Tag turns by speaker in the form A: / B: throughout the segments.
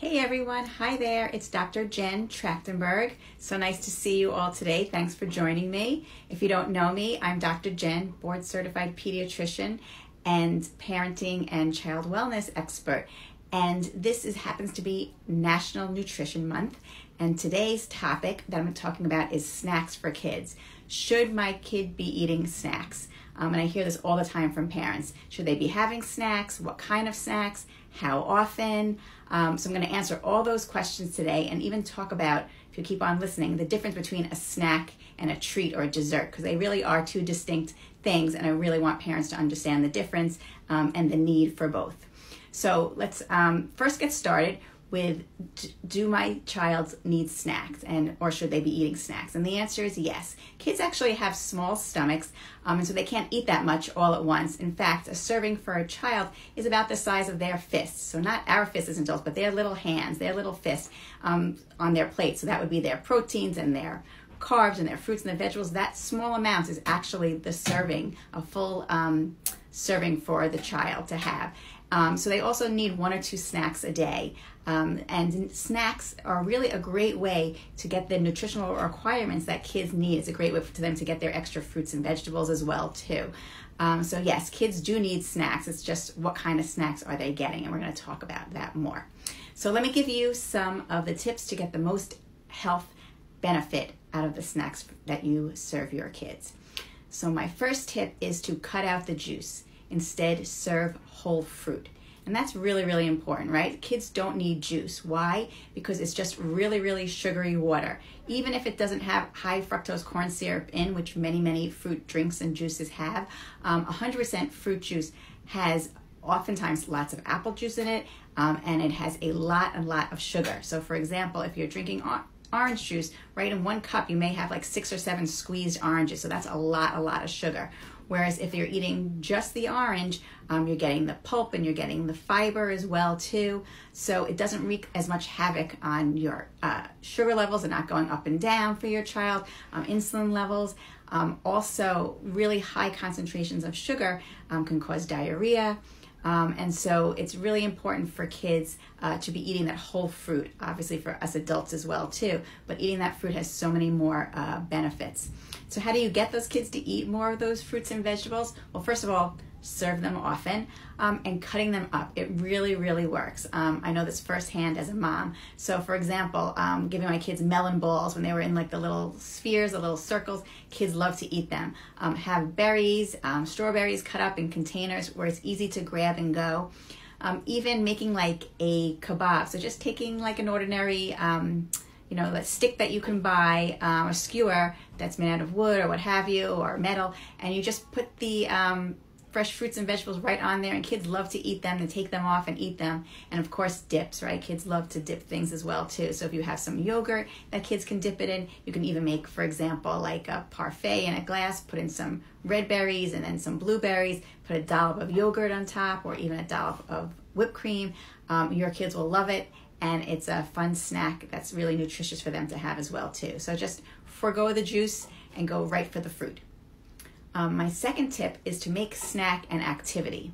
A: Hey everyone, hi there. It's Dr. Jen Trachtenberg. So nice to see you all today. Thanks for joining me. If you don't know me, I'm Dr. Jen, board certified pediatrician and parenting and child wellness expert. And this is happens to be National Nutrition Month. And today's topic that I'm talking about is snacks for kids. Should my kid be eating snacks? Um, and I hear this all the time from parents. Should they be having snacks? What kind of snacks? How often? Um, so I'm going to answer all those questions today and even talk about, if you keep on listening, the difference between a snack and a treat or a dessert because they really are two distinct things, and I really want parents to understand the difference um, and the need for both. So let's um, first get started with do my child need snacks and or should they be eating snacks? And the answer is yes. Kids actually have small stomachs um, and so they can't eat that much all at once. In fact a serving for a child is about the size of their fists. So not our fists as adults but their little hands their little fists um, on their plate. So that would be their proteins and their carbs and their fruits and their vegetables. That small amount is actually the serving a full um, serving for the child to have um, so they also need one or two snacks a day. Um, and snacks are really a great way to get the nutritional requirements that kids need. It's a great way for them to get their extra fruits and vegetables as well too. Um, so yes, kids do need snacks. It's just what kind of snacks are they getting, and we're going to talk about that more. So let me give you some of the tips to get the most health benefit out of the snacks that you serve your kids. So my first tip is to cut out the juice. Instead, serve whole fruit. And that's really, really important, right? Kids don't need juice. Why? Because it's just really, really sugary water. Even if it doesn't have high fructose corn syrup in, which many, many fruit drinks and juices have, um, 100% fruit juice has oftentimes lots of apple juice in it, um, and it has a lot, a lot of sugar. So, for example, if you're drinking orange juice, right, in one cup you may have like six or seven squeezed oranges. So that's a lot, a lot of sugar. Whereas if you're eating just the orange, um, you're getting the pulp and you're getting the fiber as well too. So it doesn't wreak as much havoc on your uh, sugar levels and not going up and down for your child, um, insulin levels. Um, also, really high concentrations of sugar um, can cause diarrhea. Um, and so it's really important for kids uh, to be eating that whole fruit, obviously for us adults as well too. But eating that fruit has so many more uh, benefits. So how do you get those kids to eat more of those fruits and vegetables? Well, first of all, serve them often, um, and cutting them up. It really, really works. Um, I know this firsthand as a mom. So, for example, um, giving my kids melon balls when they were in like the little spheres, the little circles, kids love to eat them. Um, have berries, um, strawberries cut up in containers where it's easy to grab and go. Um, even making like a kebab. So, just taking like an ordinary you know, a stick that you can buy, um, a skewer that's made out of wood or what have you, or metal, and you just put the um, fresh fruits and vegetables right on there and kids love to eat them and take them off and eat them and of course dips right? Kids love to dip things as well too. So if you have some yogurt that kids can dip it in you can even make for example like a parfait in a glass put in some red berries and then some blueberries put a dollop of yogurt on top or even a dollop of whipped cream um, your kids will love it and it's a fun snack that's really nutritious for them to have as well too so just forego the juice and go right for the fruit um, my second tip is to make snack an activity.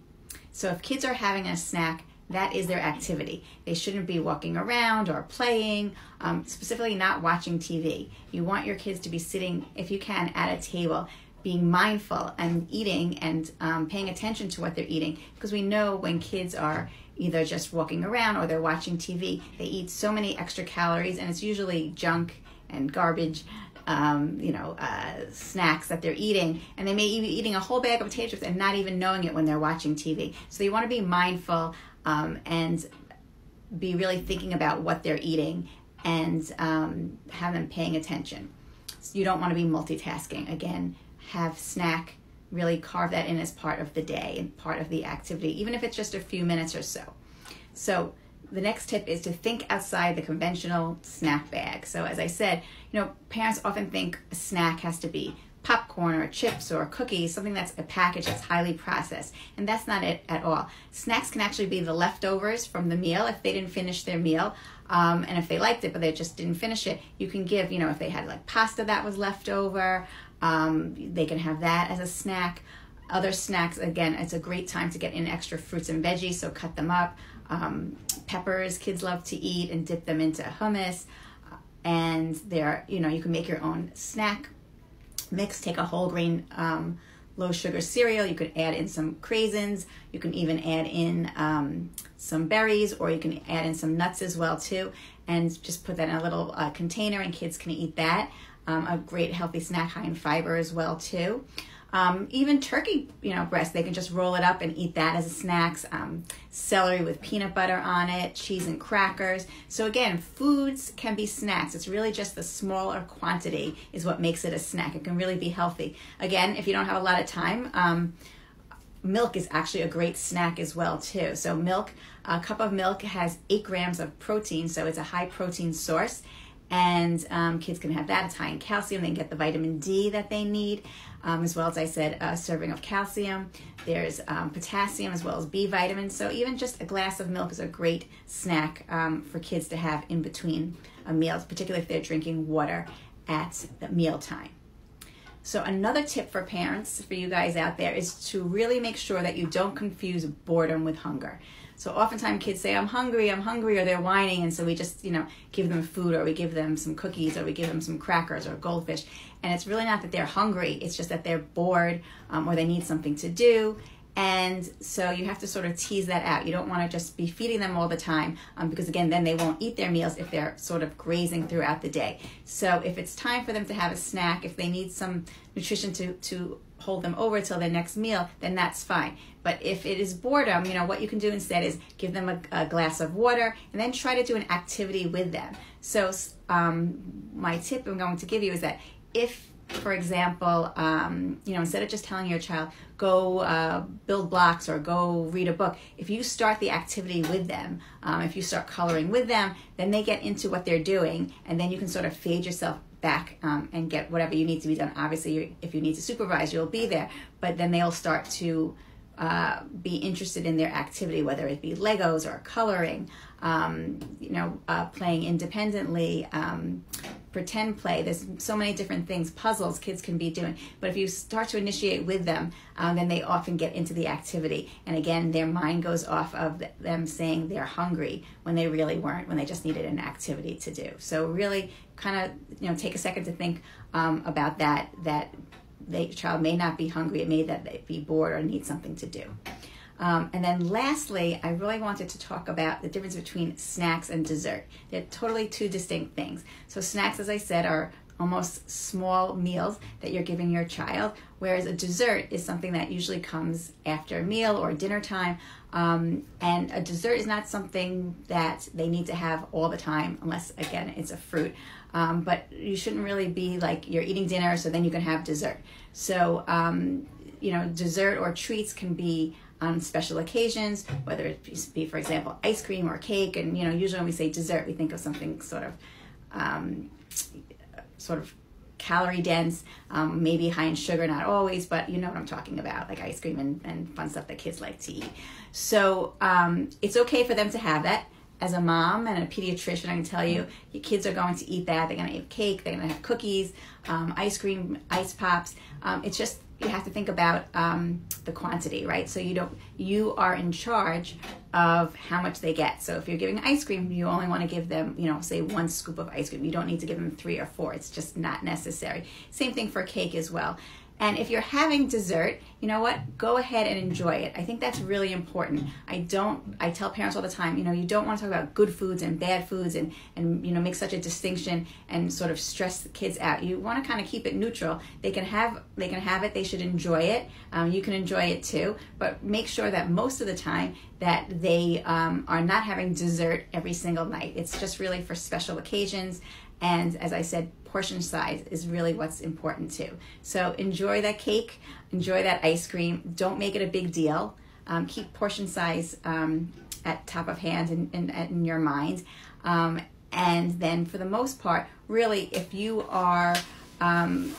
A: So if kids are having a snack, that is their activity. They shouldn't be walking around or playing, um, specifically not watching TV. You want your kids to be sitting, if you can, at a table, being mindful and eating and um, paying attention to what they're eating. Because we know when kids are either just walking around or they're watching TV, they eat so many extra calories, and it's usually junk and garbage um, you know, uh, snacks that they're eating, and they may be eating a whole bag of potato chips and not even knowing it when they're watching TV. So you want to be mindful um, and be really thinking about what they're eating and um, have them paying attention. So you don't want to be multitasking. Again, have snack, really carve that in as part of the day and part of the activity, even if it's just a few minutes or so. So the next tip is to think outside the conventional snack bag. So, as I said, you know, parents often think a snack has to be popcorn or chips or cookies, something that's a package that's highly processed. And that's not it at all. Snacks can actually be the leftovers from the meal if they didn't finish their meal. Um, and if they liked it but they just didn't finish it, you can give, you know, if they had like pasta that was left over, um, they can have that as a snack. Other snacks, again, it's a great time to get in extra fruits and veggies, so cut them up. um, peppers kids love to eat and dip them into hummus. And there, you know, you can make your own snack mix. Take a whole grain um, low sugar cereal. You could add in some craisins. You can even add in um, some berries, or you can add in some nuts as well too, and just put that in a little uh, container, and kids can eat that. Um, a great healthy snack, high in fiber as well too. Um, even turkey, you know, breast, they can just roll it up and eat that as a snacks. Um, celery with peanut butter on it, cheese and crackers. So again, foods can be snacks. It's really just the smaller quantity is what makes it a snack. It can really be healthy. Again, if you don't have a lot of time, um, milk is actually a great snack as well too. So milk, a cup of milk has eight grams of protein, so it's a high protein source and um, kids can have that. It's high in calcium. They can get the vitamin D that they need, um, as well as I said, a serving of calcium. There's um, potassium as well as B vitamins. So even just a glass of milk is a great snack um, for kids to have in between meals, particularly if they're drinking water at the mealtime. So another tip for parents, for you guys out there, is to really make sure that you don't confuse boredom with hunger. So oftentimes kids say, I'm hungry, I'm hungry, or they're whining, and so we just, you know, give them food or we give them some cookies or we give them some crackers or goldfish. And it's really not that they're hungry, it's just that they're bored um, or they need something to do. And so you have to sort of tease that out. You don't want to just be feeding them all the time um, because, again, then they won't eat their meals if they're sort of grazing throughout the day. So if it's time for them to have a snack, if they need some nutrition to, to hold them over till their next meal, then that's fine. But if it is boredom, you know, what you can do instead is give them a, a glass of water and then try to do an activity with them. So, um, my tip I'm going to give you is that if for example, um, you know, instead of just telling your child, go uh, build blocks or go read a book, if you start the activity with them, um, if you start coloring with them, then they get into what they're doing, and then you can sort of fade yourself back um, and get whatever you need to be done. Obviously, if you need to supervise, you'll be there, but then they'll start to uh, be interested in their activity, whether it be Legos or coloring, um, you know, uh, playing independently, um, pretend play. There's so many different things, puzzles kids can be doing. But if you start to initiate with them, um, then they often get into the activity. And again, their mind goes off of them saying they're hungry when they really weren't, when they just needed an activity to do. So really, kind of, you know, take a second to think um, about that. That the child may not be hungry. It may that they be bored or need something to do. Um, and then lastly, I really wanted to talk about the difference between snacks and dessert. They're totally two distinct things. So, snacks, as I said, are almost small meals that you're giving your child, whereas a dessert is something that usually comes after a meal or dinner time. Um, and a dessert is not something that they need to have all the time, unless, again, it's a fruit. Um, but you shouldn't really be like you're eating dinner, so then you can have dessert. So, um, you know, dessert or treats can be on special occasions, whether it be, for example, ice cream or cake. And you know, usually when we say dessert, we think of something sort of, um, sort of calorie dense, um, maybe high in sugar, not always, but you know what I'm talking about, like ice cream and, and fun stuff that kids like to eat. So um, it's okay for them to have that. As a mom and a pediatrician, I can tell you, your kids are going to eat that. They're going to eat cake. They're going to have cookies, um, ice cream, ice pops. Um, it's just you have to think about um, the quantity, right? So you don't you are in charge of how much they get. So if you're giving ice cream, you only want to give them, you know, say one scoop of ice cream. You don't need to give them three or four. It's just not necessary. Same thing for cake as well. And if you're having dessert, you know what? Go ahead and enjoy it. I think that's really important. I don't I tell parents all the time, you know, you don't want to talk about good foods and bad foods and and you know, make such a distinction and sort of stress the kids out. You want to kind of keep it neutral. They can have they can have it, they should enjoy it. Um, you can enjoy it too, but make sure that most of the time that they um, are not having dessert every single night. It's just really for special occasions and as I said, portion size is really what's important too. So enjoy that cake, enjoy that ice cream. Don't make it a big deal. Um, keep portion size um, at top of hand in, in, in your mind. Um, and then for the most part, really, if you are um,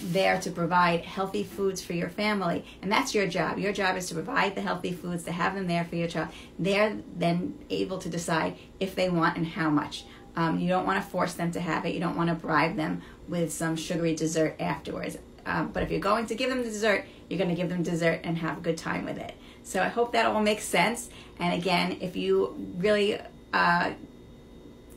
A: there to provide healthy foods for your family, and that's your job. Your job is to provide the healthy foods, to have them there for your child. They're then able to decide if they want and how much. Um, you don't want to force them to have it. You don't want to bribe them with some sugary dessert afterwards. Um, but if you're going to give them the dessert, you're going to give them dessert and have a good time with it. So I hope that all makes sense. And again, if you really uh,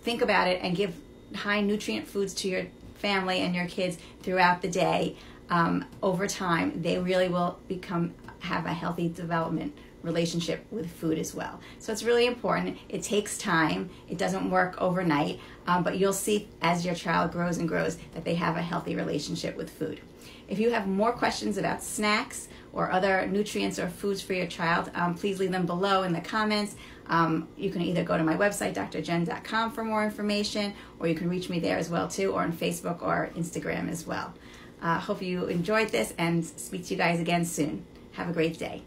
A: think about it and give high nutrient foods to your family and your kids throughout the day, um, over time, they really will become have a healthy development relationship with food as well. So it's really important. It takes time. It doesn't work overnight, um, but you'll see as your child grows and grows that they have a healthy relationship with food. If you have more questions about snacks or other nutrients or foods for your child, um, please leave them below in the comments. Um, you can either go to my website, drjen.com, for more information, or you can reach me there as well too, or on Facebook or Instagram as well. Uh, hope you enjoyed this and speak to you guys again soon. Have a great day.